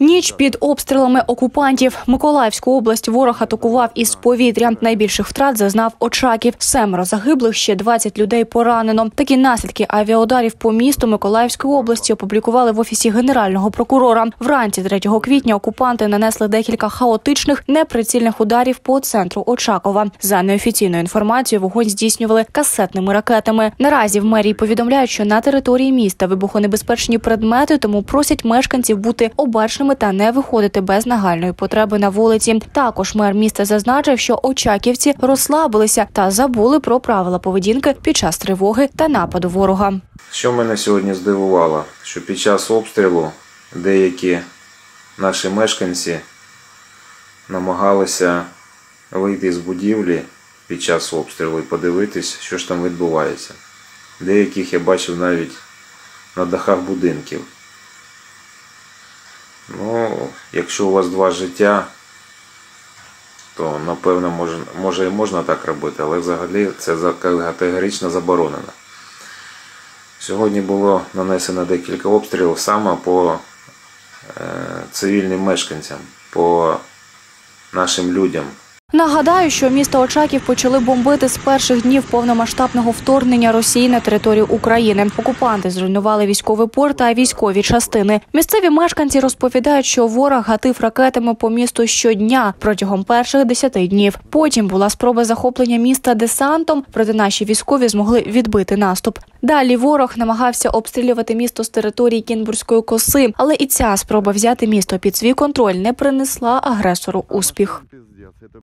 Ніч під обстрілами окупантів Миколаївську область ворог атакував із повітря. Найбільших втрат зазнав Очаків. Семеро загиблих, ще 20 людей поранено. Такі наслідки авіаударів по місту Миколаївської області опублікували в офісі генерального прокурора. Вранці 3 квітня окупанти нанесли декілька хаотичних неприцільних ударів по центру Очакова. За неофіційною інформацією, вогонь здійснювали касетними ракетами. Наразі в мерії повідомляють, що на території міста вибухонебезпечні предмети, тому просять мешканців бути обачними та не виходити без нагальної потреби на вулиці. Також мер міста зазначив, що очаківці розслабилися та забули про правила поведінки під час тривоги та нападу ворога. Що мене сьогодні здивувало, що під час обстрілу деякі наші мешканці намагалися вийти з будівлі під час обстрілу і подивитись, що ж там відбувається. Деяких я бачив навіть на дахах будинків. Ну, якщо у вас два життя, то напевно може, може і можна так робити, але взагалі це категорично заборонено. Сьогодні було нанесено декілька обстрілів саме по е, цивільним мешканцям, по нашим людям. Нагадаю, що місто Очаків почали бомбити з перших днів повномасштабного вторгнення Росії на територію України. Окупанти зруйнували військовий порт та військові частини. Місцеві мешканці розповідають, що ворог гатив ракетами по місту щодня протягом перших десяти днів. Потім була спроба захоплення міста десантом, проте наші військові змогли відбити наступ. Далі ворог намагався обстрілювати місто з території Кінбурзької коси, але і ця спроба взяти місто під свій контроль не принесла агресору успіх.